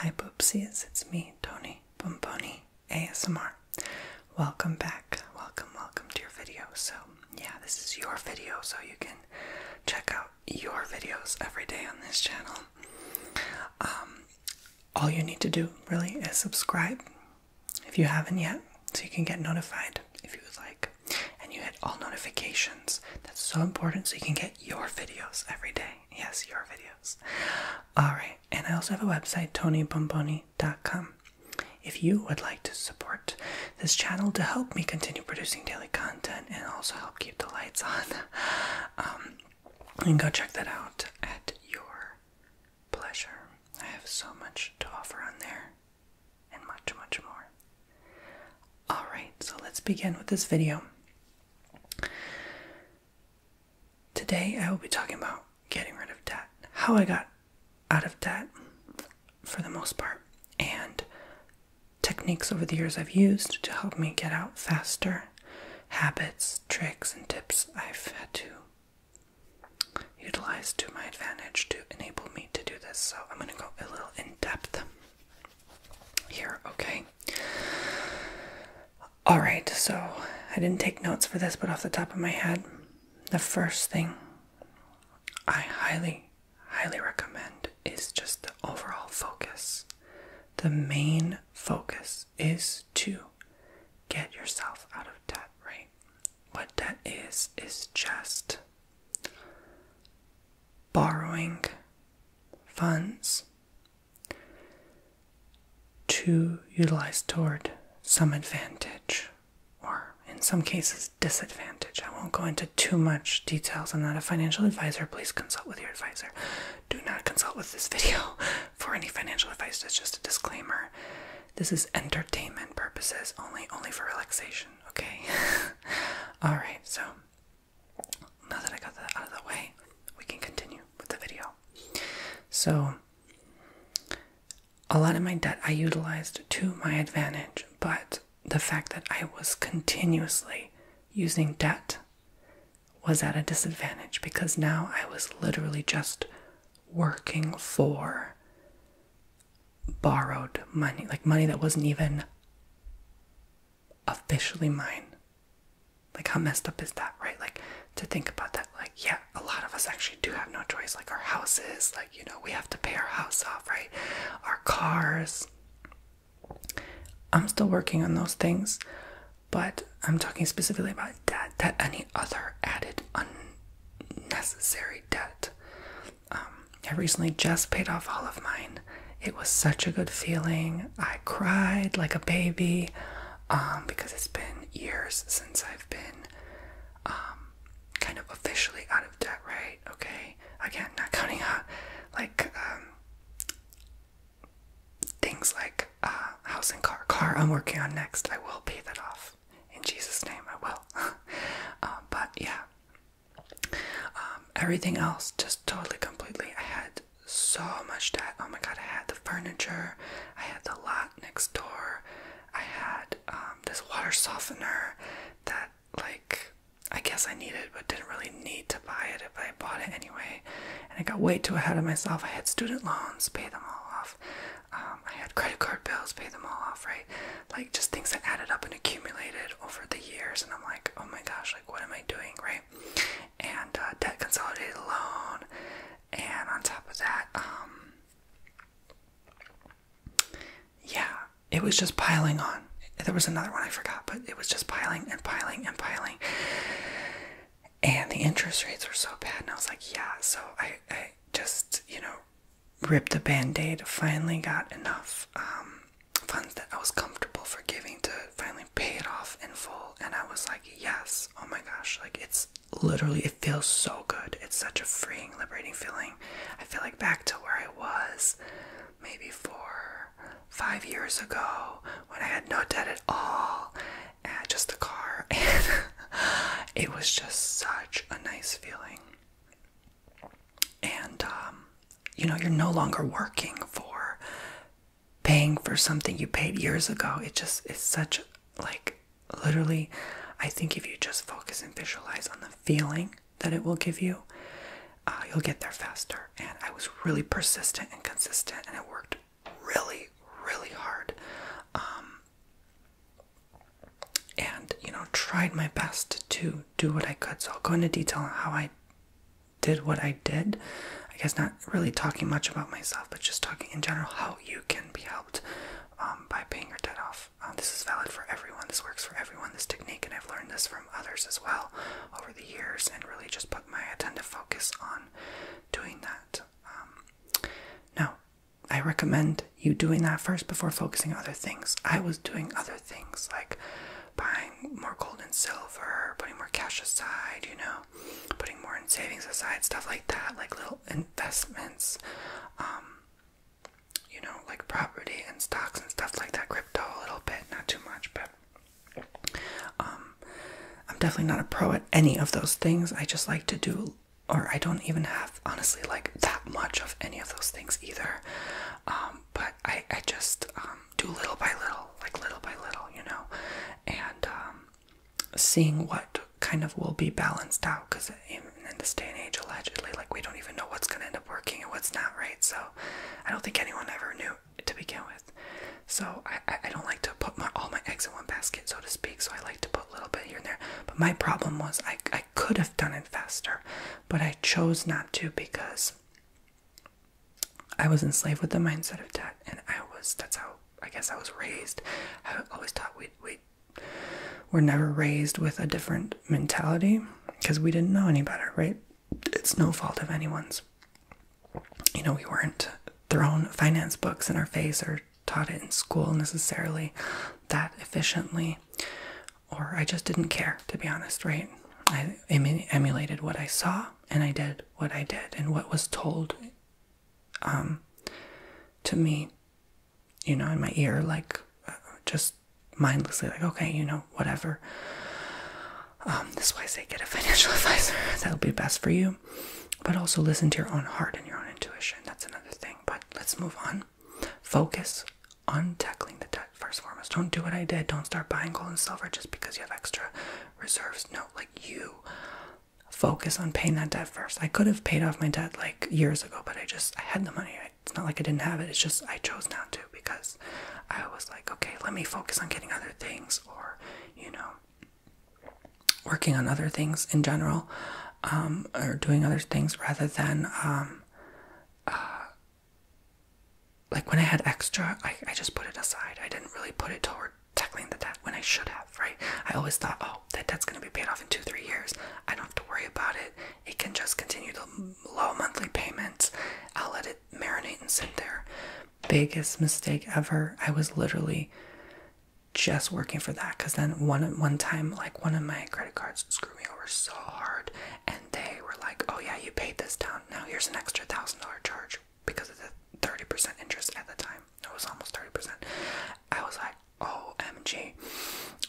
Hi Boopsies, it's me, Tony Bomboni ASMR. Welcome back. Welcome, welcome to your video. So, yeah, this is your video, so you can check out your videos every day on this channel. Um, all you need to do really is subscribe if you haven't yet, so you can get notified if you would like. And you hit all notifications. That's so important so you can get your videos every day. Yes, your videos. Alright, and I also have a website, tonybomboni.com. If you would like to support this channel to help me continue producing daily content and also help keep the lights on, um, you can go check that out at your pleasure. I have so much to offer on there and much, much more. Alright, so let's begin with this video. Today I will be talking about getting rid of debt, how I got out of debt for the most part, and techniques over the years I've used to help me get out faster, habits, tricks, and tips I've had to utilize to my advantage to enable me to do this. So I'm going to go a little in depth here, okay? Alright, so I didn't take notes for this, but off the top of my head, the first thing I highly, highly recommend is just the overall focus. The main focus is to get yourself out of debt, right? What debt is, is just borrowing funds to utilize toward some advantage or in some cases disadvantage. I won't go into too much details. I'm not a financial advisor. Please consult with your advisor. Do not consult with this video for any financial advice. It's just a disclaimer. This is entertainment purposes only, only for relaxation, okay? Alright, so now that I got that out of the way, we can continue with the video. So, a lot of my debt I utilized to my advantage, but the fact that I was continuously using debt was at a disadvantage because now I was literally just working for borrowed money, like money that wasn't even officially mine. Like, how messed up is that, right? Like, to think about that, like, yeah, a lot of us actually do have no choice. Like, our houses, like, you know, we have to pay our house off, right? Our cars. I'm still working on those things, but I'm talking specifically about debt, that any other added unnecessary debt. Um, I recently just paid off all of mine. It was such a good feeling. I cried like a baby um, because it's been years since I've been um, kind of officially out of debt, right? Okay. Again, not counting out like um, things like uh, house and car. Car, I'm working on next. I will pay that off. In Jesus' name, I will. Um, but yeah. everything else, just totally, completely. I had so much debt. Oh my god, I had the furniture, I had the lot next door, I had um, this water softener that, like, I guess I needed but didn't really need to buy it if I bought it anyway. And I got way too ahead of myself. I had student loans, pay them all off. Um, I had credit card bills, pay them all off, right? Like, just things that added up and accumulated over the years. And I'm like, oh my gosh, like, what am I doing, right? And uh, debt consolidated loan. And on top of that, um, yeah, it was just piling on. There was another one I forgot, but it was just piling and piling and piling. And the interest rates were so bad, and I was like, yeah. So I, I just, you know, ripped the band aid, finally got enough um, funds that I was comfortable forgiving to finally pay it off in full. And I was like, yes, oh my gosh, like it's literally, it feels so good. It's such a freeing, liberating feeling. I feel like back to where I was maybe four, five years ago when I had no debt at all, and just a car. And it was just such a nice feeling. And, um, you know, you're no longer working for paying for something you paid years ago. It just is such like literally I think if you just focus and visualize on the feeling that it will give you, uh, you'll get there faster. And I was really persistent and consistent, and it worked really, really hard. Um, and, you know, tried my best to do what I could. So I'll go into detail on how I did what I did. I guess not really talking much about myself, but just talking in general how you can be helped um, by paying your debt off. Um, this is valid for everyone. This works for everyone. This technique, and I've learned this from others as well over the years, and really just put my attentive focus on doing that. Um, now, I recommend you doing that first before focusing on other things. I was doing other things like buying more gold and silver, putting more cash aside, you know, putting more in savings aside, stuff like that, like little investments, um, you know, like property and stocks and stuff like that, crypto a little bit, not too much, but um, I'm definitely not a pro at any of those things. I just like to do, or I don't even have, honestly, like that much of any of those things either. Um, but I, I just um, do little by little, like little by little, you know, and um, seeing what kind of will be balanced out. Because in, this day and age, allegedly, like we don't even know what's going to end up working and what's not, right? So I don't think anyone ever knew to begin with. So I, I don't like to put my, all my eggs in one basket, so to speak. So I like to put a little bit here and there. But my problem was I, I could have done it faster, but I chose not to because I was enslaved with the mindset of debt, and I was that's how I guess I was raised. I always thought we we were never raised with a different mentality because we didn't know any better, right? It's no fault of anyone's. You know, we weren't thrown finance books in our face or taught it in school necessarily that efficiently, or I just didn't care, to be honest, right? I emulated what I saw and I did what I did and what was told um, to me, you know, in my ear, like uh, just mindlessly, like, okay, you know, whatever. Um, this is why I say get a financial advisor. That'll be best for you. But also listen to your own heart and your own intuition. That's another thing. But let's move on. Focus on tackling the debt first and foremost. Don't do what I did. Don't start buying gold and silver just because you have extra reserves. No, like you focus on paying that debt first. I could have paid off my debt like years ago, but I just I had the money. It's not like I didn't have it. It's just I chose not to because I was like, okay, let me focus on getting other things or, you know, working on other things in general, um, or doing other things rather than um, uh, like when I had extra, I, I just put it aside. I didn't really put it toward tackling the debt when I should have, right? I always thought, oh, that debt's gonna be paid off in two, three years. I don't have to worry about it. It can just continue the low monthly payments. I'll let it marinate and sit there. Biggest mistake ever. I was literally just working for that because then one one time, like one of my credit cards screwed me over so hard, and they were like, "Oh yeah, you paid this down. Now here's an extra thousand dollar charge because of the thirty percent interest at the time. It was almost thirty percent. I was like, "OMG!"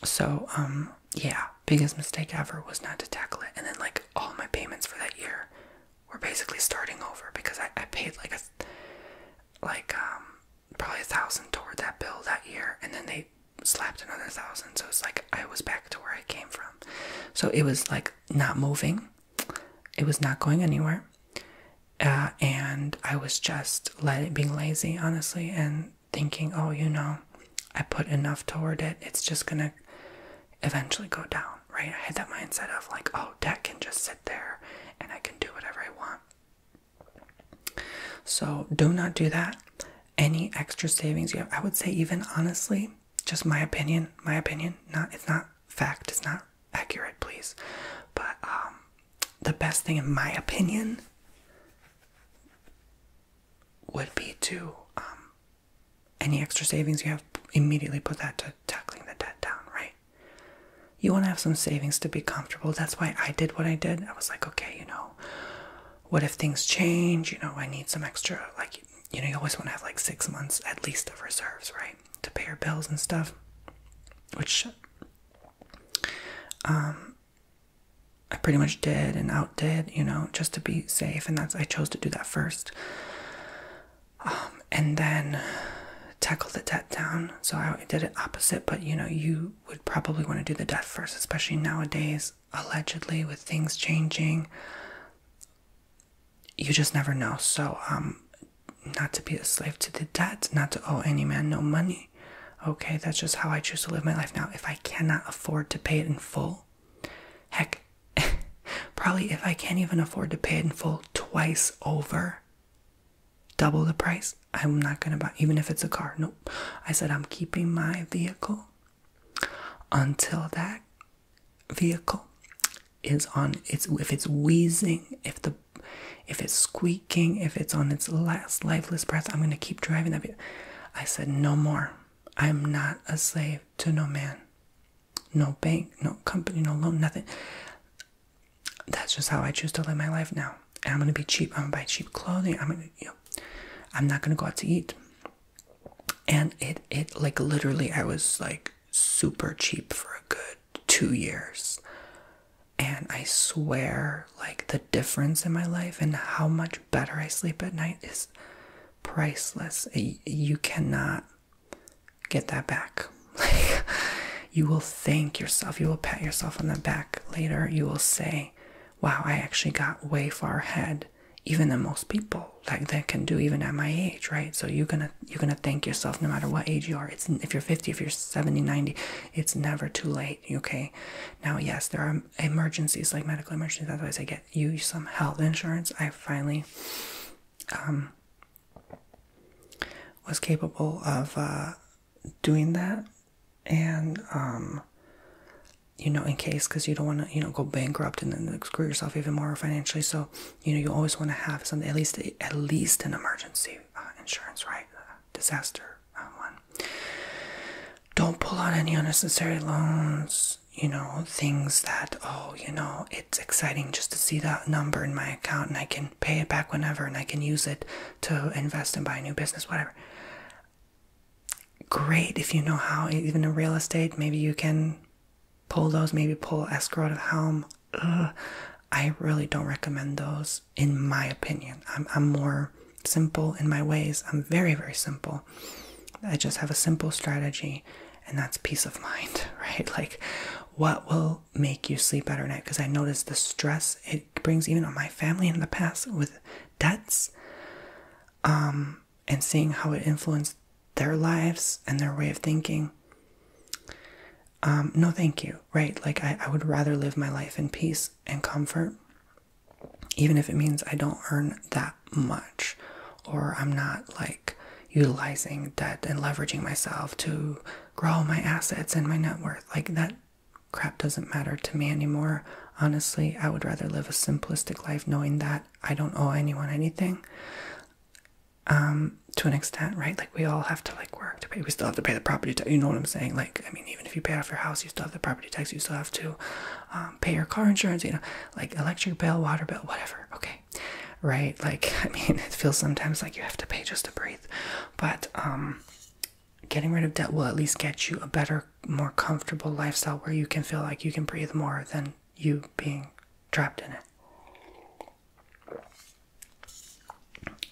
So um, yeah, biggest mistake ever was not to tackle it, and then like all my payments for that year were basically starting over because I, I paid like a like um probably a thousand toward that bill that year and then they slapped another thousand so it's like I was back to where I came from so it was like not moving it was not going anywhere uh, and I was just letting being lazy honestly and thinking oh you know I put enough toward it it's just gonna eventually go down right I had that mindset of like oh debt can just sit there and I can do whatever I want so do not do that. Any extra savings you have, I would say, even honestly, just my opinion, my opinion, not it's not fact, it's not accurate, please. But um, the best thing, in my opinion, would be to um, any extra savings you have, immediately put that to tackling the debt down, right? You want to have some savings to be comfortable. That's why I did what I did. I was like, okay, you know, what if things change? You know, I need some extra, like, you know, you always want to have like six months at least of reserves, right? To pay your bills and stuff. Which, um, I pretty much did and outdid, you know, just to be safe. And that's, I chose to do that first. Um, and then tackle the debt down. So I did it opposite, but you know, you would probably want to do the debt first, especially nowadays, allegedly, with things changing you just never know. So, um, not to be a slave to the debt, not to owe any man no money. Okay, that's just how I choose to live my life now. If I cannot afford to pay it in full, heck, probably if I can't even afford to pay it in full twice over, double the price, I'm not gonna buy, even if it's a car. Nope. I said I'm keeping my vehicle until that vehicle is on its if it's wheezing, if the if it's squeaking, if it's on its last lifeless breath, I'm gonna keep driving that vehicle. I said no more. I'm not a slave to no man. No bank, no company, no loan, nothing. That's just how I choose to live my life now. And I'm gonna be cheap. I'm gonna buy cheap clothing. I'm gonna, you know, I'm not gonna go out to eat. And it, it like literally, I was like super cheap for a good two years. And I swear, like the difference in my life and how much better I sleep at night is priceless. You cannot get that back. Like, you will thank yourself. You will pat yourself on the back later. You will say, wow, I actually got way far ahead even than most people like that can do even at my age right? So you're gonna you're gonna thank yourself no matter what age you are. It's if you're 50 if you're 70 90 it's never too late okay? Now yes there are emergencies like medical emergencies otherwise i get you some health insurance. I finally um was capable of uh doing that and um you know, in case because you don't want to, you know, go bankrupt and then screw yourself even more financially. So, you know, you always want to have something at least at least an emergency uh, insurance, right? Uh, disaster uh, one. Don't pull out any unnecessary loans. You know, things that oh, you know, it's exciting just to see that number in my account and I can pay it back whenever and I can use it to invest and buy a new business, whatever great if you know how even in real estate maybe you can pull those, maybe pull escrow out of helm. Ugh, I really don't recommend those, in my opinion. I'm, I'm more simple in my ways. I'm very, very simple. I just have a simple strategy, and that's peace of mind, right? Like, what will make you sleep better at night? Because I notice the stress it brings, even on my family in the past with debts, um, and seeing how it influenced their lives and their way of thinking um, no thank you, right? Like, I, I would rather live my life in peace and comfort, even if it means I don't earn that much or I'm not like utilizing debt and leveraging myself to grow my assets and my net worth. Like, that crap doesn't matter to me anymore. Honestly, I would rather live a simplistic life knowing that I don't owe anyone anything. Um, to an extent, right? Like we all have to like work to pay. We still have to pay the property tax. You know what I'm saying? Like I mean, even if you pay off your house, you still have the property tax. You still have to um, pay your car insurance. You know, like electric bill, water bill, whatever. Okay, right? Like I mean, it feels sometimes like you have to pay just to breathe, but um, getting rid of debt will at least get you a better, more comfortable lifestyle where you can feel like you can breathe more than you being trapped in it.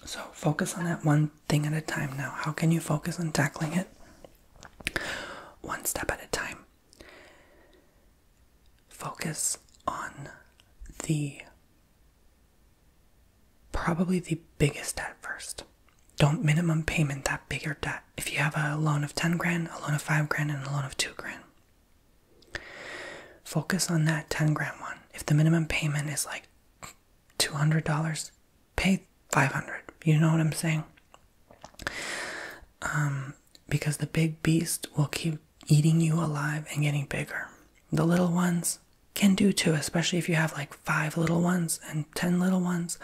So focus on that one thing at a time now. How can you focus on tackling it? One step at a time. Focus on the probably the biggest debt first. Don't minimum payment that bigger debt. If you have a loan of 10 grand, a loan of 5 grand, and a loan of 2 grand, focus on that 10 grand one. If the minimum payment is like $200, pay 500 you know what I'm saying? Um, because the big beast will keep eating you alive and getting bigger. The little ones can do too, especially if you have like five little ones and ten little ones.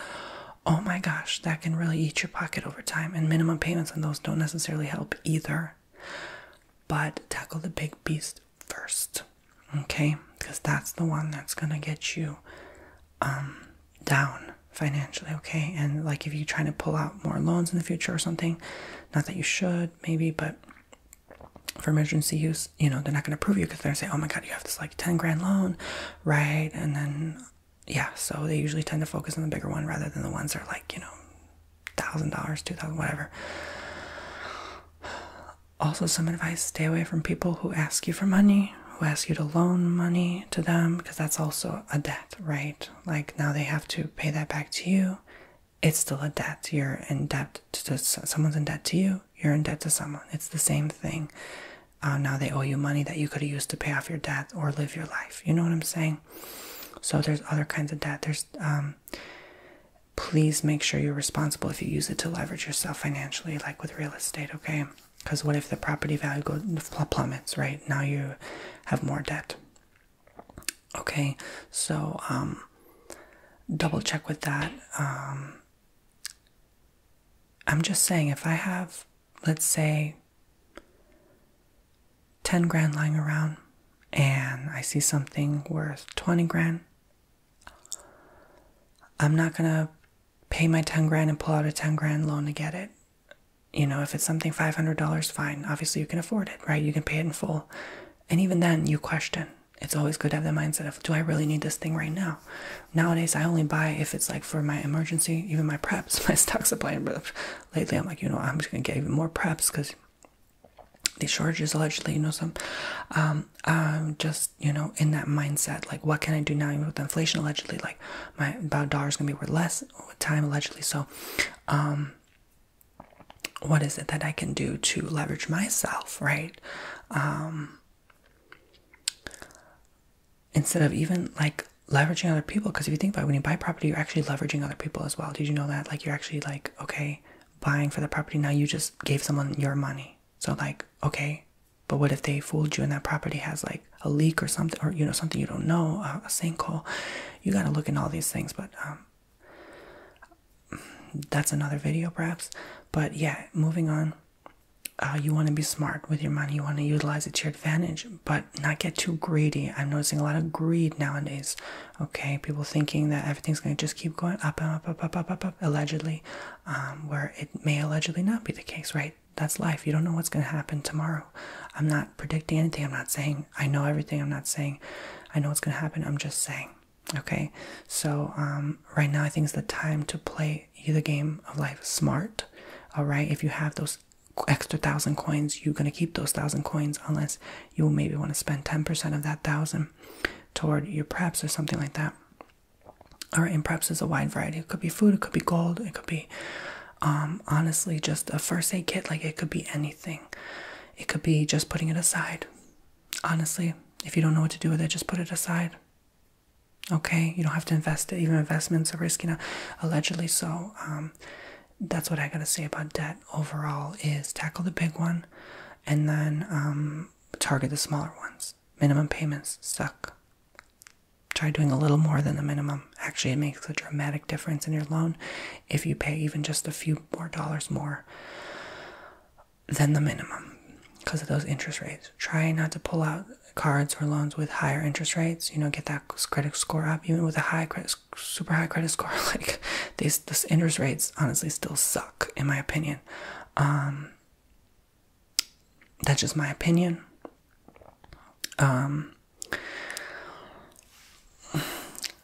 Oh my gosh, that can really eat your pocket over time, and minimum payments on those don't necessarily help either. But tackle the big beast first, okay? Because that's the one that's gonna get you um, down financially, okay? And like if you're trying to pull out more loans in the future or something, not that you should, maybe, but for emergency use, you know, they're not going to approve you because they're going to say, oh my God, you have this like 10 grand loan, right? And then, yeah, so they usually tend to focus on the bigger one rather than the ones that are like, you know, $1,000, 2,000, whatever. Also, some advice stay away from people who ask you for money who ask you to loan money to them because that's also a debt, right? Like now they have to pay that back to you it's still a debt. You're in debt to someone's in debt to you. You're in debt to someone. It's the same thing. Uh, now they owe you money that you could have used to pay off your debt or live your life. You know what I'm saying? So there's other kinds of debt. There's um, please make sure you're responsible if you use it to leverage yourself financially, like with real estate. Okay, because what if the property value goes plummets? Right now you have more debt. Okay, so um, double check with that. Um, I'm just saying, if I have, let's say, 10 grand lying around and I see something worth 20 grand, I'm not gonna pay my 10 grand and pull out a 10 grand loan to get it. You know, if it's something $500, fine. Obviously, you can afford it, right? You can pay it in full. And even then, you question. It's always good to have the mindset of, do I really need this thing right now? Nowadays, I only buy if it's like for my emergency, even my preps, my stock supply. But lately, I'm like, you know, I'm just gonna get even more preps because these shortages allegedly, you know, some, um i'm just you know, in that mindset, like, what can I do now? Even with inflation, allegedly, like, my about dollar's gonna be worth less with time, allegedly. So, um, what is it that I can do to leverage myself, right? Um instead of even like leveraging other people because if you think about it when you buy property you're actually leveraging other people as well. Did you know that? Like you're actually like okay buying for the property. Now you just gave someone your money. So like okay but what if they fooled you and that property has like a leak or something or you know something you don't know a, a sinkhole? You got to look in all these things but um that's another video perhaps but yeah moving on uh, you want to be smart with your money. You want to utilize it to your advantage, but not get too greedy. I'm noticing a lot of greed nowadays. Okay, people thinking that everything's going to just keep going up and up, up, up, up, up, up, allegedly, um, where it may allegedly not be the case, right? That's life. You don't know what's going to happen tomorrow. I'm not predicting anything. I'm not saying I know everything. I'm not saying I know what's going to happen. I'm just saying. Okay, so um, right now I think it's the time to play the game of life smart. All right, if you have those extra thousand coins, you're going to keep those thousand coins unless you maybe want to spend 10% of that thousand toward your preps or something like that. All right, and preps is a wide variety. It could be food, it could be gold, it could be um, honestly just a first aid kit. Like it could be anything. It could be just putting it aside. Honestly, if you don't know what to do with it, just put it aside. Okay, you don't have to invest it. Even investments are risky now, allegedly. So, um, that's what I gotta say about debt overall is tackle the big one and then um, target the smaller ones. Minimum payments suck. Try doing a little more than the minimum. Actually, it makes a dramatic difference in your loan if you pay even just a few more dollars more than the minimum because of those interest rates. Try not to pull out cards or loans with higher interest rates. You know, get that credit score up. Even with a high credit, super high credit score, like these, this interest rates honestly still suck, in my opinion. Um, that's just my opinion. Um,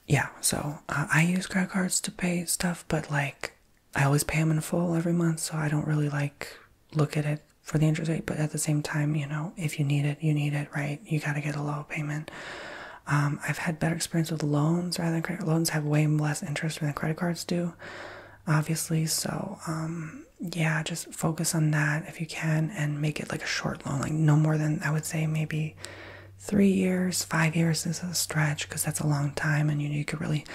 yeah, so uh, I use credit cards to pay stuff, but like I always pay them in full every month, so I don't really like look at it for the interest rate, but at the same time, you know, if you need it, you need it, right? You got to get a low payment. Um, I've had better experience with loans rather than credit loans have way less interest than credit cards do, obviously. So, um, yeah, just focus on that if you can and make it like a short loan, like no more than I would say maybe three years, five years is a stretch because that's a long time, and you you could really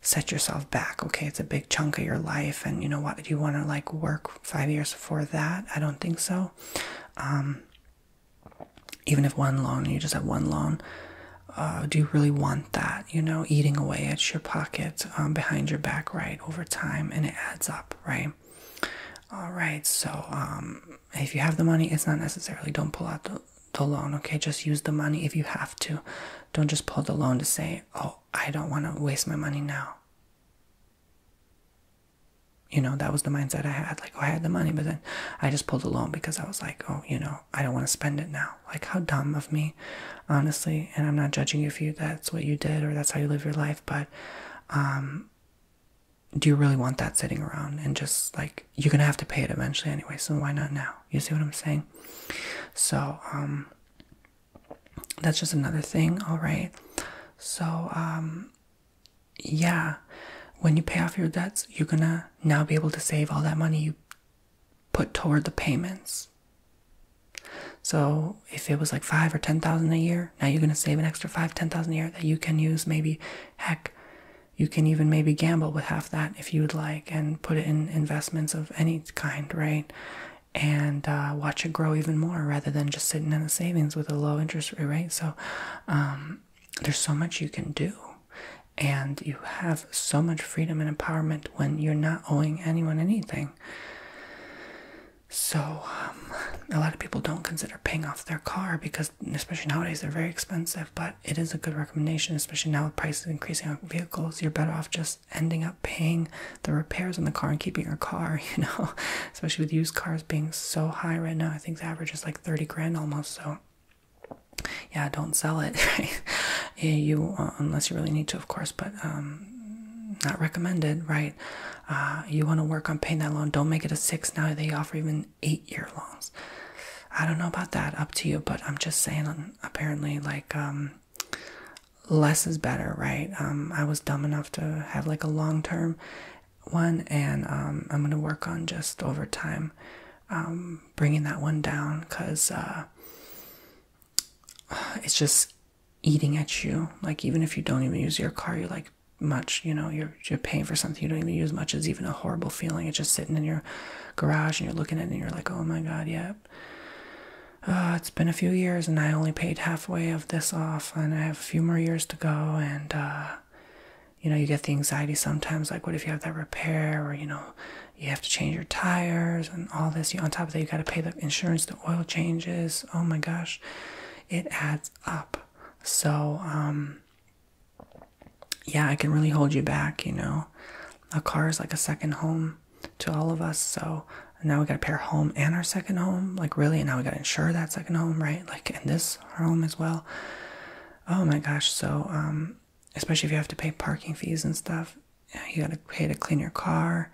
set yourself back. Okay, it's a big chunk of your life, and you know what? Do you want to like work five years for that? I don't think so. Um, even if one loan, you just have one loan. Uh, do you really want that? You know, eating away at your pocket, um, behind your back, right, over time, and it adds up, right? All right. So, um, if you have the money, it's not necessarily don't pull out the the loan. Okay, just use the money if you have to. Don't just pull the loan to say, "Oh, I don't want to waste my money now." You know, that was the mindset I had. Like, oh, I had the money, but then I just pulled a loan because I was like, oh, you know, I don't want to spend it now. Like, how dumb of me, honestly. And I'm not judging you if you that's what you did or that's how you live your life, but um, do you really want that sitting around and just like you're gonna have to pay it eventually anyway? So why not now? You see what I'm saying? So um, that's just another thing. All right. So um, yeah when you pay off your debts, you're gonna now be able to save all that money you put toward the payments. So if it was like five or ten thousand a year, now you're gonna save an extra five, ten thousand a year that you can use maybe heck you can even maybe gamble with half that if you would like and put it in investments of any kind, right? And uh, watch it grow even more rather than just sitting in the savings with a low interest rate, right? So um, there's so much you can do. And you have so much freedom and empowerment when you're not owing anyone anything. So, um, a lot of people don't consider paying off their car because, especially nowadays, they're very expensive. But it is a good recommendation, especially now with prices increasing on vehicles. You're better off just ending up paying the repairs on the car and keeping your car, you know, especially with used cars being so high right now. I think the average is like 30 grand almost. So, yeah, don't sell it, right? You, uh, unless you really need to, of course, but um, not recommended, right? Uh, you want to work on paying that loan. Don't make it a six. Now they offer even eight year loans. I don't know about that. Up to you. But I'm just saying. Um, apparently, like um, less is better, right? Um, I was dumb enough to have like a long term one, and um, I'm gonna work on just over time um, bringing that one down because uh, it's just eating at you. Like even if you don't even use your car, you're like much, you know, you're you're paying for something you don't even use much is even a horrible feeling. It's just sitting in your garage and you're looking at it and you're like, oh my god, yep. Uh, it's been a few years and I only paid halfway of this off and I have a few more years to go and uh, you know, you get the anxiety sometimes like what if you have that repair or you know, you have to change your tires and all this. You on top of that you gotta pay the insurance, the oil changes. Oh my gosh. It adds up. So, um, yeah, I can really hold you back, you know. A car is like a second home to all of us. So now we got to pay our home and our second home. Like, really? And now we got to insure that second home, right? Like, and this home as well. Oh my gosh. So, um, especially if you have to pay parking fees and stuff, you got to pay to clean your car,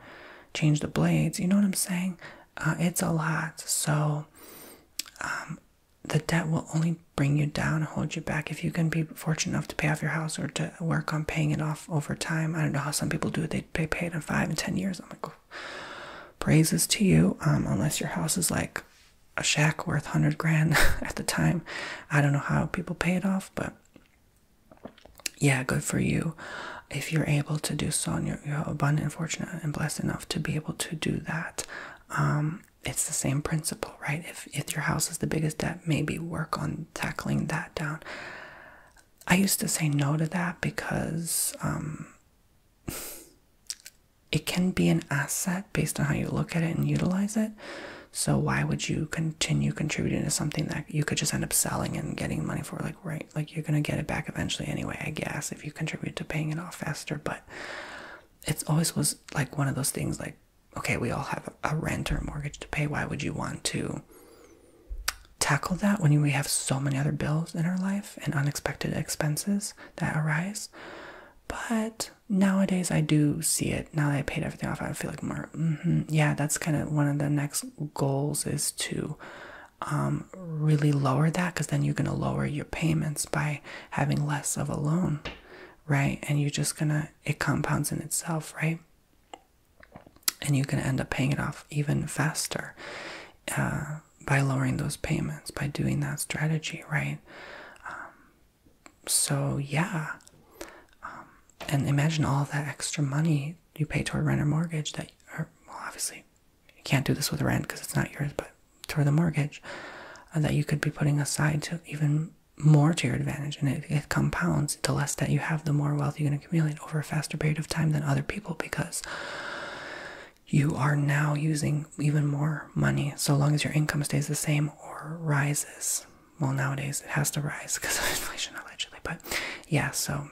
change the blades. You know what I'm saying? Uh, it's a lot. So, um, the debt will only bring you down and hold you back if you can be fortunate enough to pay off your house or to work on paying it off over time. I don't know how some people do it. They pay, pay it in five and ten years. I'm like, oh, praises to you. Um, unless your house is like a shack worth hundred grand at the time. I don't know how people pay it off, but yeah, good for you if you're able to do so and you're, you're abundant, fortunate, and blessed enough to be able to do that. Um, it's the same principle, right? If if your house is the biggest debt, maybe work on tackling that down. I used to say no to that because um, it can be an asset based on how you look at it and utilize it. So why would you continue contributing to something that you could just end up selling and getting money for? Like right, like you're gonna get it back eventually anyway, I guess, if you contribute to paying it off faster. But it's always was like one of those things like okay, we all have a rent or a mortgage to pay. Why would you want to tackle that when we have so many other bills in our life and unexpected expenses that arise? But nowadays, I do see it. Now that I paid everything off, I feel like more, mm-hmm, yeah, that's kind of one of the next goals is to um, really lower that because then you're going to lower your payments by having less of a loan, right? And you're just going to, it compounds in itself, right? And you can end up paying it off even faster uh, by lowering those payments by doing that strategy right? Um, so yeah. Um, and imagine all that extra money you pay toward rent or mortgage that are well obviously you can't do this with rent because it's not yours but toward the mortgage uh, that you could be putting aside to even more to your advantage. And it, it compounds. The less that you have the more wealth you can accumulate over a faster period of time than other people because you are now using even more money so long as your income stays the same or rises. Well, nowadays it has to rise because of inflation, allegedly. But yeah, so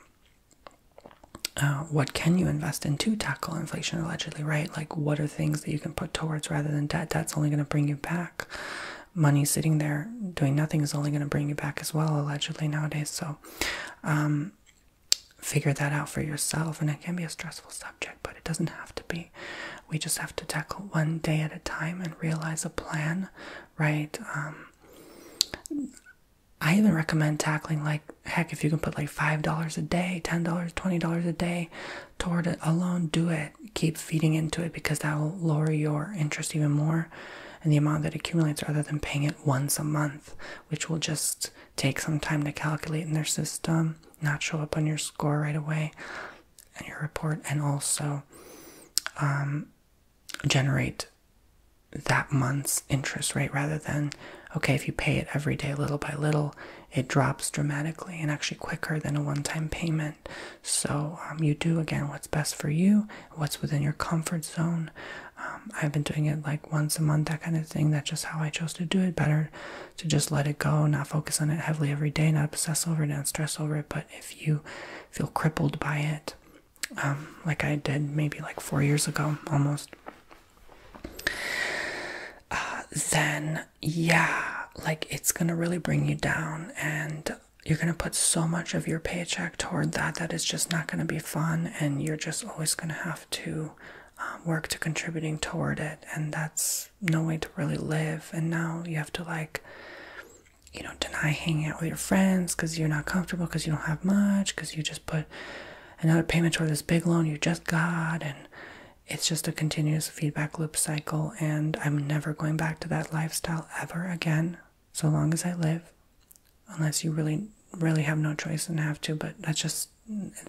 uh, what can you invest in to tackle inflation, allegedly, right? Like, what are things that you can put towards rather than debt? That's only going to bring you back. Money sitting there doing nothing is only going to bring you back as well, allegedly, nowadays. So, um, figure that out for yourself. And it can be a stressful subject, but it doesn't have to be. We just have to tackle one day at a time and realize a plan, right? Um, I even recommend tackling like heck if you can put like five dollars a day, ten dollars, twenty dollars a day toward it alone, do it. Keep feeding into it because that will lower your interest even more and the amount that accumulates rather than paying it once a month, which will just take some time to calculate in their system, not show up on your score right away and your report, and also um, generate that month's interest rate rather than okay if you pay it every day little by little it drops dramatically and actually quicker than a one-time payment. So um, you do again what's best for you what's within your comfort zone. Um, i've been doing it like once a month that kind of thing. That's just how i chose to do it. Better to just let it go not focus on it heavily every day not obsess over it not stress over it. But if you feel crippled by it um, like i did maybe like four years ago almost uh, then yeah, like it's gonna really bring you down, and you're gonna put so much of your paycheck toward that that it's just not gonna be fun, and you're just always gonna have to um, work to contributing toward it, and that's no way to really live. And now you have to like you know, deny hanging out with your friends because you're not comfortable because you don't have much because you just put another payment toward this big loan you just got and it's just a continuous feedback loop cycle, and I'm never going back to that lifestyle ever again, so long as I live. Unless you really, really have no choice and have to, but that's just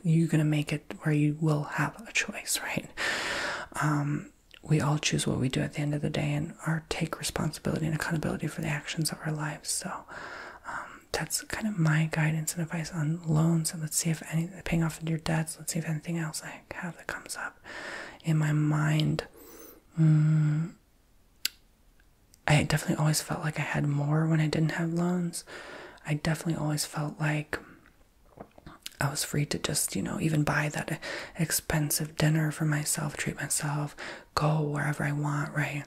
you're gonna make it where you will have a choice, right? Um, we all choose what we do at the end of the day and are take responsibility and accountability for the actions of our lives. So um, that's kind of my guidance and advice on loans. And let's see if any paying off your debts. Let's see if anything else I have that comes up in my mind. Mm, I definitely always felt like I had more when I didn't have loans. I definitely always felt like I was free to just, you know, even buy that expensive dinner for myself, treat myself, go wherever I want, right?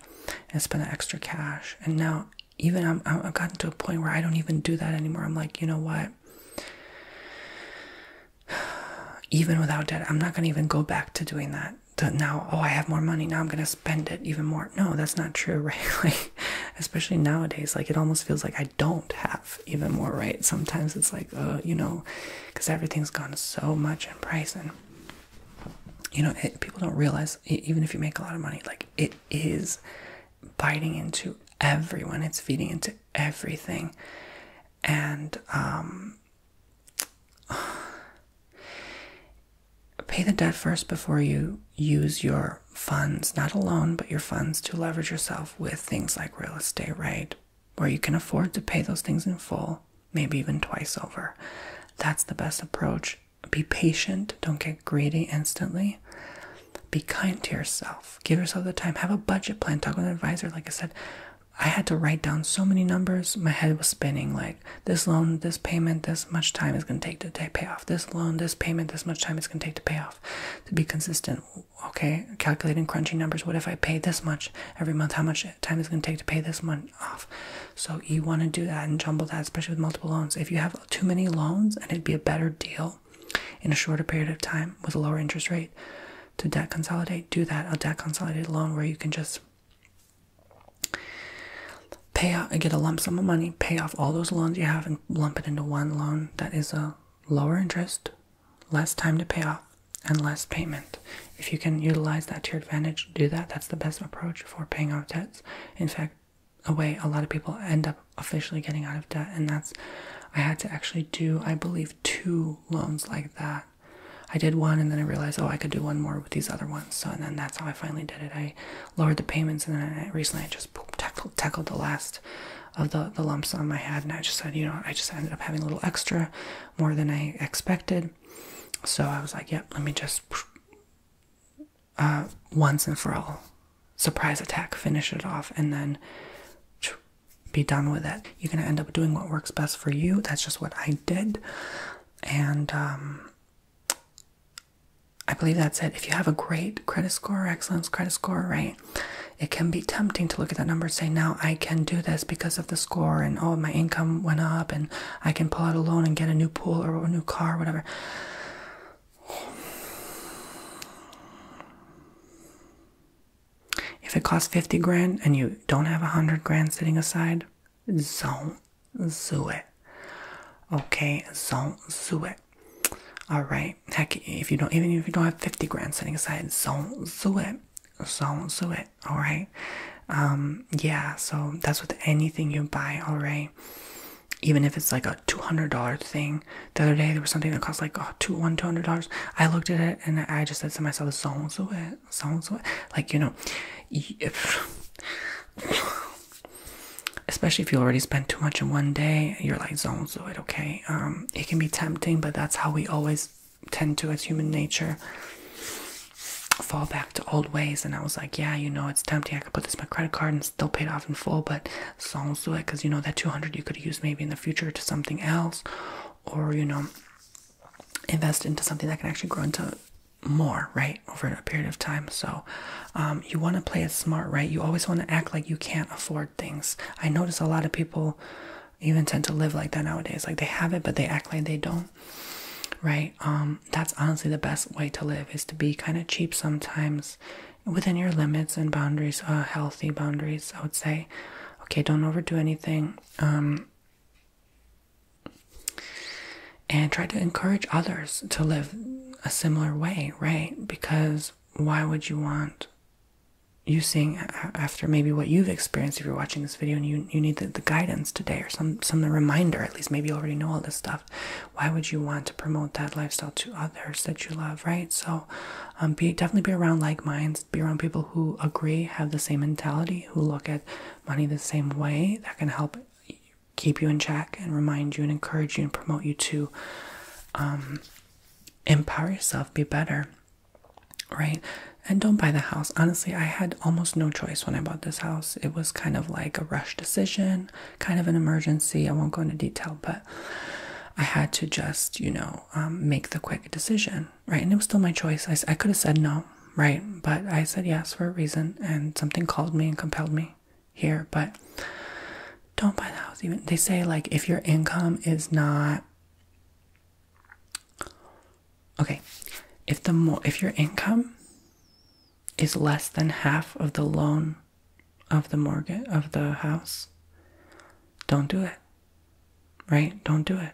And spend the extra cash. And now, even I'm, I've gotten to a point where I don't even do that anymore. I'm like, you know what? Even without debt, I'm not going to even go back to doing that to now oh i have more money now i'm going to spend it even more. No that's not true right? Like especially nowadays like it almost feels like i don't have even more right? Sometimes it's like uh you know because everything's gone so much in price and you know it, people don't realize even if you make a lot of money like it is biting into everyone. It's feeding into everything. And um pay the debt first before you use your funds, not alone, but your funds to leverage yourself with things like real estate, right? Where you can afford to pay those things in full, maybe even twice over. That's the best approach. Be patient, don't get greedy instantly. Be kind to yourself. Give yourself the time. Have a budget plan. Talk with an advisor. Like I said, I had to write down so many numbers. My head was spinning like this loan, this payment, this much time is going to take to pay off. This loan, this payment, this much time is going to take to pay off. To be consistent, okay, calculating, crunching numbers. What if I pay this much every month? How much time is going to take to pay this month off? So you want to do that and jumble that, especially with multiple loans. If you have too many loans and it'd be a better deal in a shorter period of time with a lower interest rate to debt consolidate, do that. A debt consolidated loan where you can just pay out and get a lump sum of money, pay off all those loans you have, and lump it into one loan that is a lower interest, less time to pay off, and less payment. If you can utilize that to your advantage, do that. That's the best approach for paying off debts. In fact, a way a lot of people end up officially getting out of debt, and that's I had to actually do, I believe, two loans like that I did one and then I realized, oh, I could do one more with these other ones. So, and then that's how I finally did it. I lowered the payments and then I, recently I just tackled, the last of the, the lump sum I had. And I just said, you know, I just ended up having a little extra more than I expected. So I was like, yep, let me just uh, once and for all surprise attack, finish it off, and then be done with it. You're to end up doing what works best for you. That's just what I did. And, um, I believe that's it. If you have a great credit score, excellence credit score, right? It can be tempting to look at that number and say, now I can do this because of the score, and oh, my income went up, and I can pull out a loan and get a new pool or a new car, whatever. If it costs 50 grand and you don't have a hundred grand sitting aside, don't do it. Okay, don't do it. All right. Heck, if you don't, even if you don't have 50 grand sitting aside, don't do it. Don't do it. All right. Um, yeah. So that's with anything you buy. All right. Even if it's like a $200 thing. The other day there was something that cost like oh, two, one, $200. I looked at it and I just said to myself, don't do it. Don't do it. Like, you know, if, especially if you already spent too much in one day, you're like, don't do it, okay? Um, it can be tempting, but that's how we always tend to, as human nature, fall back to old ways. And I was like, yeah, you know, it's tempting. I could put this in my credit card and still pay it off in full, but don't do it because you know that 200 you could use maybe in the future to something else, or you know, invest into something that can actually grow into more, right, over a period of time. So, um, you want to play it smart, right? You always want to act like you can't afford things. I notice a lot of people even tend to live like that nowadays. Like they have it, but they act like they don't, right? Um, that's honestly the best way to live is to be kind of cheap sometimes within your limits and boundaries, uh, healthy boundaries, I would say. Okay, don't overdo anything. Um, and try to encourage others to live a similar way, right? Because why would you want you seeing after maybe what you've experienced if you're watching this video and you, you need the, the guidance today or some some the reminder at least maybe you already know all this stuff why would you want to promote that lifestyle to others that you love right so um, be definitely be around like minds be around people who agree have the same mentality who look at money the same way that can help keep you in check and remind you and encourage you and promote you to um, empower yourself, be better, right? And don't buy the house. Honestly, I had almost no choice when I bought this house. It was kind of like a rush decision, kind of an emergency. I won't go into detail, but I had to just, you know, um, make the quick decision, right? And it was still my choice. I, I could have said no, right? But I said yes for a reason, and something called me and compelled me here. But don't buy the house. Even they say like if your income is not okay, if the more if your income is less than half of the loan of the mortgage of the house, don't do it. Right? Don't do it.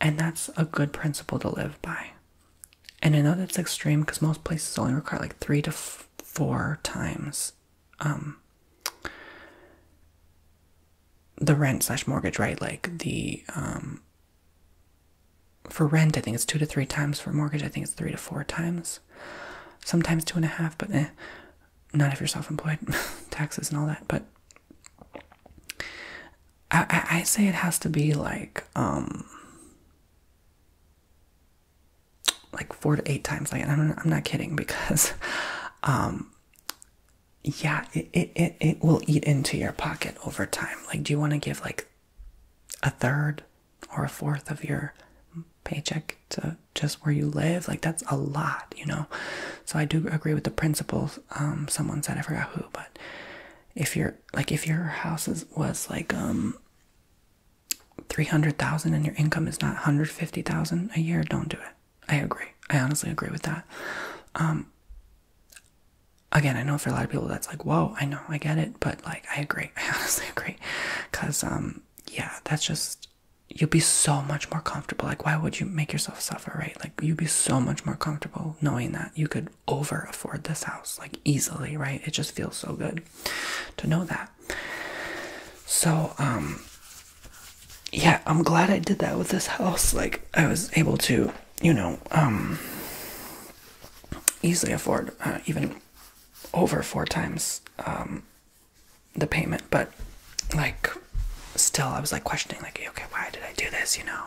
And that's a good principle to live by. And I know that's extreme because most places only require like three to four times um, the rent slash mortgage, right? Like the um, for rent, I think it's two to three times. For mortgage, I think it's three to four times. Sometimes two and a half, but eh, not if you're self-employed, taxes and all that. But I, I, I say it has to be like um like four to eight times. Like I'm, I'm not kidding because um yeah, it, it, it, it will eat into your pocket over time. Like, do you want to give like a third or a fourth of your paycheck to just where you live? Like, that's a lot, you know? So, I do agree with the principles. Um, someone said, I forgot who, but if you're like, if your house is, was like, um, 300,000 and your income is not 150,000 a year, don't do it. I agree. I honestly agree with that. Um, again, I know for a lot of people that's like, whoa, I know, I get it, but like, I agree. I honestly agree. Because, um, yeah, that's just, you'll be so much more comfortable. Like, why would you make yourself suffer, right? Like, you'd be so much more comfortable knowing that you could over afford this house, like, easily, right? It just feels so good to know that. So, um, yeah, I'm glad I did that with this house. Like, I was able to, you know, um, easily afford uh, even over four times um, the payment, but like still, I was like questioning, like, okay, why did I do this? You know,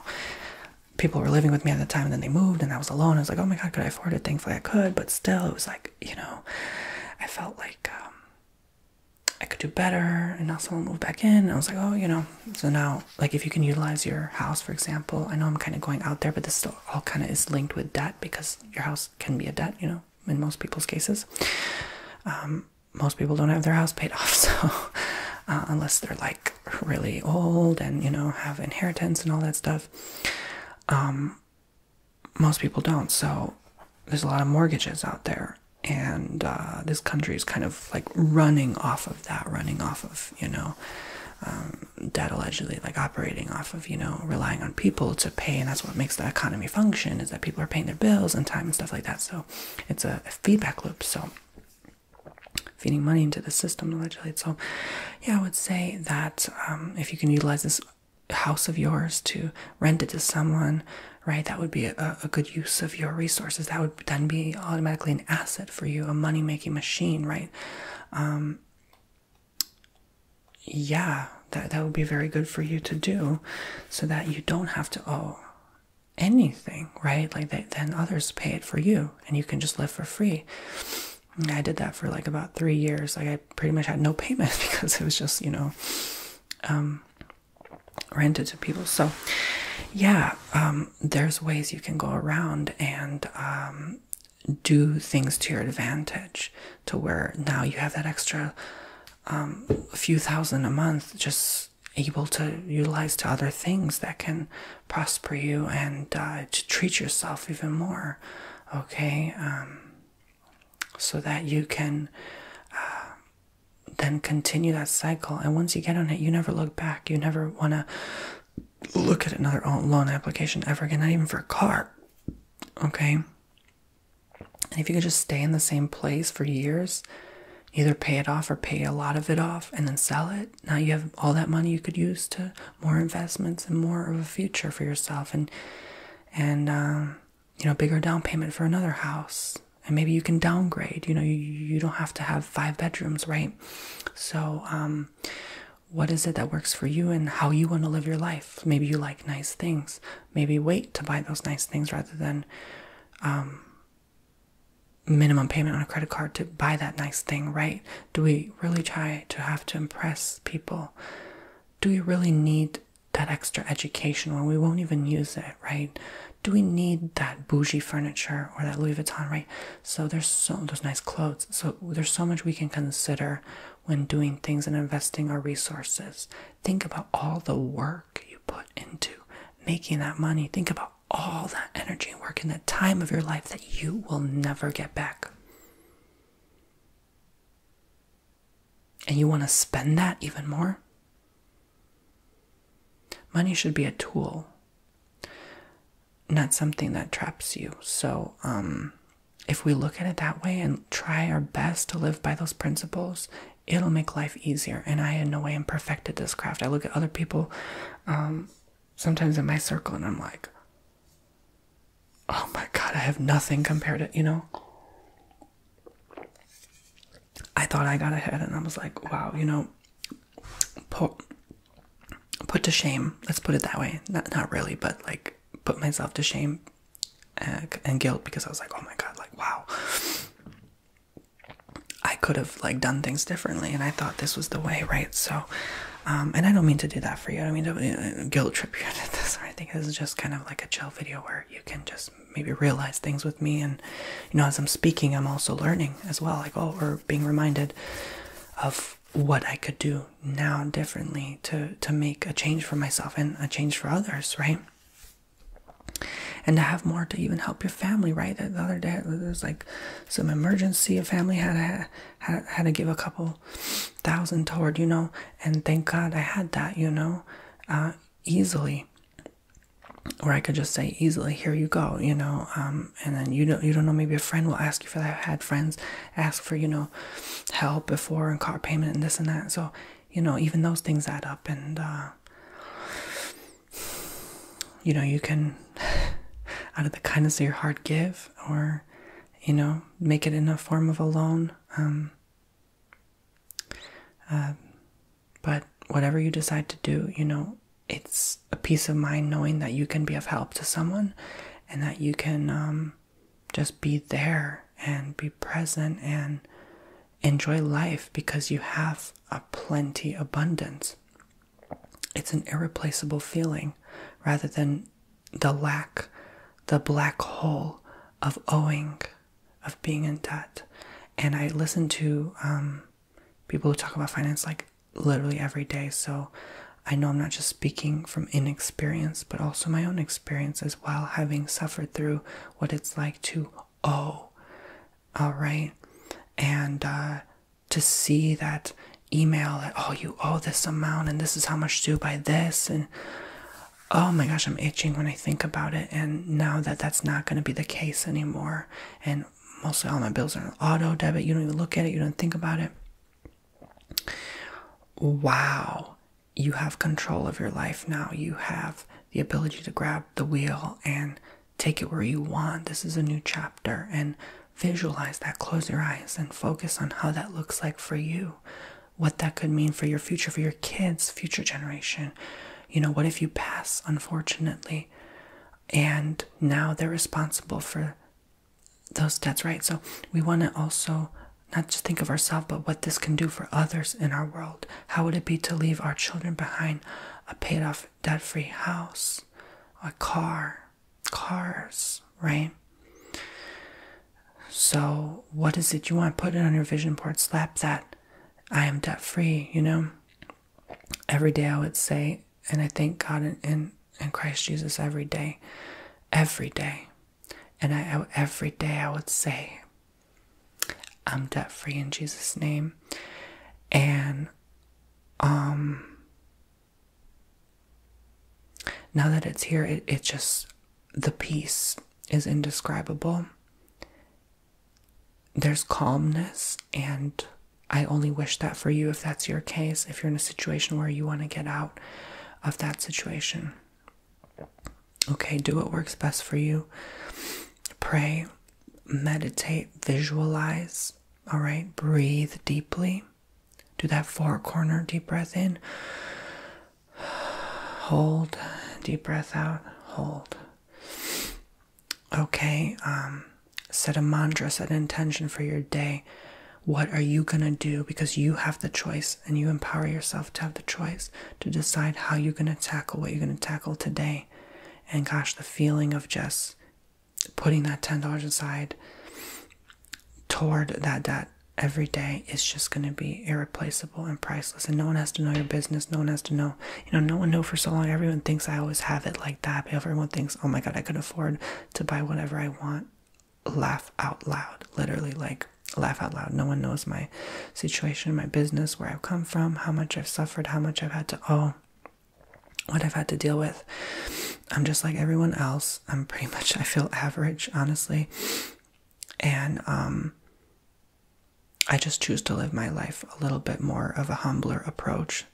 people were living with me at the time, and then they moved, and I was alone. I was like, oh my god, could I afford it? Thankfully, I could, but still, it was like, you know, I felt like um, I could do better, and now someone moved back in. I was like, oh, you know, so now, like, if you can utilize your house, for example, I know I'm kind of going out there, but this still all kind of is linked with debt because your house can be a debt, you know, in most people's cases um, most people don't have their house paid off, so uh, unless they're like really old and you know have inheritance and all that stuff, um, most people don't. So there's a lot of mortgages out there, and uh, this country is kind of like running off of that, running off of you know um, debt allegedly like operating off of you know relying on people to pay and that's what makes the economy function is that people are paying their bills on time and stuff like that so it's a, a feedback loop so feeding money into the system allegedly so yeah i would say that um, if you can utilize this house of yours to rent it to someone right that would be a, a good use of your resources that would then be automatically an asset for you a money making machine right um, yeah, that, that would be very good for you to do so that you don't have to owe anything, right? Like they, then others pay it for you and you can just live for free. I did that for like about three years. Like I pretty much had no payment because it was just, you know, um, rented to people. So, yeah, um, there's ways you can go around and um, do things to your advantage to where now you have that extra um, a few thousand a month just able to utilize to other things that can prosper you and uh, to treat yourself even more okay um, so that you can uh, then continue that cycle. And once you get on it you never look back. You never want to look at another loan application ever again not even for a car okay? And if you could just stay in the same place for years either pay it off or pay a lot of it off and then sell it. Now you have all that money you could use to more investments and more of a future for yourself and and um, you know bigger down payment for another house and maybe you can downgrade. You know you you don't have to have five bedrooms, right? So um, what is it that works for you and how you want to live your life? Maybe you like nice things. Maybe wait to buy those nice things rather than um, minimum payment on a credit card to buy that nice thing, right? Do we really try to have to impress people? Do we really need that extra education when we won't even use it, right? Do we need that bougie furniture or that Louis Vuitton, right? So there's so those nice clothes. So there's so much we can consider when doing things and investing our resources. Think about all the work you put into making that money. Think about all that energy and work and the time of your life that you will never get back. And you want to spend that even more? Money should be a tool, not something that traps you. So, um, if we look at it that way and try our best to live by those principles, it'll make life easier. And I, in no way, am perfect at this craft. I look at other people um, sometimes in my circle and I'm like, oh my god, I have nothing compared to, you know. I thought I got ahead and I was like, wow, you know, put, put to shame. Let's put it that way. Not, not really, but like put myself to shame and, uh, and guilt because I was like, oh my god, like, wow. I could have like done things differently and I thought this was the way, right? So, um, and I don't mean to do that for you. I mean to uh, guilt trip you into this or anything. This is just kind of like a chill video where you can just maybe realize things with me. And, you know, as I'm speaking, I'm also learning as well. Like, oh, or being reminded of what I could do now differently to, to make a change for myself and a change for others, right? And to have more to even help your family, right? The other day there was like some emergency, a family had to, had, had to give a couple thousand toward, you know, and thank God I had that, you know, uh, easily. Or I could just say easily, here you go, you know, um, and then you don't you don't know, maybe a friend will ask you for that. I've had friends ask for, you know, help before and car payment and this and that. So, you know, even those things add up and uh you know, you can out of the kindness of your heart give or you know make it in a form of a loan um, uh, but whatever you decide to do you know it's a peace of mind knowing that you can be of help to someone and that you can um, just be there and be present and enjoy life because you have a plenty abundance. It's an irreplaceable feeling rather than the lack the black hole of owing, of being in debt. And I listen to um, people who talk about finance like literally every day. So I know I'm not just speaking from inexperience, but also my own experience as well, having suffered through what it's like to owe. All right. And uh, to see that email that oh you owe this amount and this is how much due by this and oh my gosh i'm itching when i think about it. And now that that's not going to be the case anymore and mostly all my bills are auto debit you don't even look at it you don't think about it. Wow you have control of your life now. You have the ability to grab the wheel and take it where you want. This is a new chapter and visualize that. Close your eyes and focus on how that looks like for you. What that could mean for your future, for your kids, future generation. You know, what if you pass, unfortunately, and now they're responsible for those debts, right? So we want to also not just think of ourselves, but what this can do for others in our world. How would it be to leave our children behind a paid off, debt free house, a car, cars, right? So, what is it you want? To put it on your vision board, slap that I am debt free, you know? Every day I would say, and I thank God in, in, in Christ Jesus every day, every day. And I, every day I would say, I'm debt free in Jesus' name. And, um, now that it's here, it, it just, the peace is indescribable. There's calmness and I only wish that for you if that's your case, if you're in a situation where you want to get out of that situation. Okay, do what works best for you. Pray, meditate, visualize. All right, breathe deeply. Do that four corner deep breath in. Hold, deep breath out, hold. Okay, um, set a mantra, set an intention for your day. What are you going to do? Because you have the choice and you empower yourself to have the choice to decide how you're going to tackle what you're going to tackle today. And gosh, the feeling of just putting that $10 aside toward that debt every day is just going to be irreplaceable and priceless. And no one has to know your business. No one has to know. You know, no one knew for so long. Everyone thinks I always have it like that. Everyone thinks, oh my God, I could afford to buy whatever I want. Laugh out loud. Literally, like, laugh out loud. No one knows my situation, my business, where I've come from, how much I've suffered, how much I've had to owe, what I've had to deal with. I'm just like everyone else. I'm pretty much, I feel average, honestly. And, um, I just choose to live my life a little bit more of a humbler approach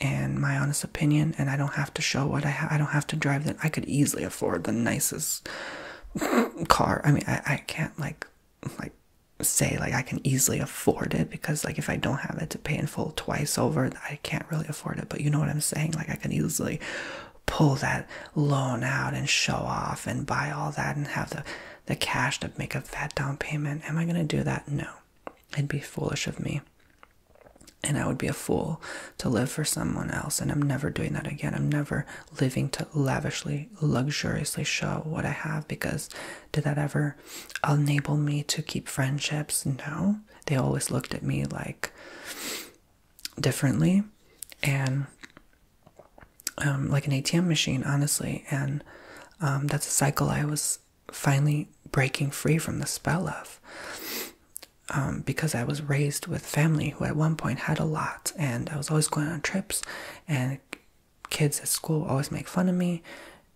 and my honest opinion and I don't have to show what I have I don't have to drive that I could easily afford the nicest car. I mean I, I can't like like say like I can easily afford it because like if I don't have it to pay in full twice over, I can't really afford it. But you know what I'm saying? Like I can easily pull that loan out and show off and buy all that and have the the cash to make a fat down payment. Am I gonna do that? No. It'd be foolish of me and I would be a fool to live for someone else. And I'm never doing that again. I'm never living to lavishly, luxuriously show what I have because did that ever enable me to keep friendships? No. They always looked at me like differently and um, like an ATM machine, honestly. And um, that's a cycle I was finally breaking free from the spell of um, because I was raised with family who at one point had a lot, and I was always going on trips, and kids at school always make fun of me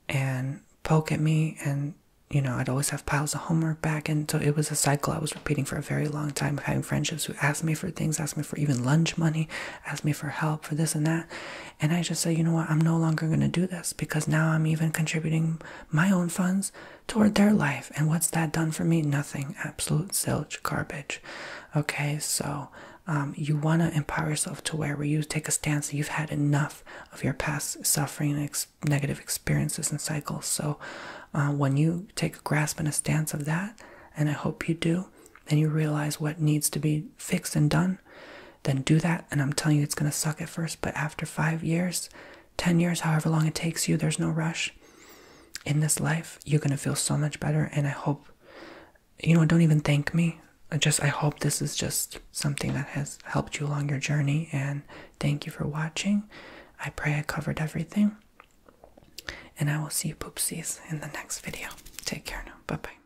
and poke at me, and you know, I'd always have piles of homework back. And so it was a cycle I was repeating for a very long time of having friendships who asked me for things, asked me for even lunch money, asked me for help for this and that. And I just say, you know what, I'm no longer going to do this because now I'm even contributing my own funds toward their life. And what's that done for me? Nothing. Absolute zilch garbage. Okay, so um, you want to empower yourself to where, where you take a stance that you've had enough of your past suffering and ex negative experiences and cycles. So uh, when you take a grasp and a stance of that, and I hope you do, and you realize what needs to be fixed and done, then do that. And I'm telling you, it's going to suck at first, but after five years, 10 years, however long it takes you, there's no rush in this life. You're going to feel so much better. And I hope, you know, don't even thank me. I just, I hope this is just something that has helped you along your journey. And thank you for watching. I pray I covered everything. And I will see you poopsies in the next video. Take care now. Bye bye.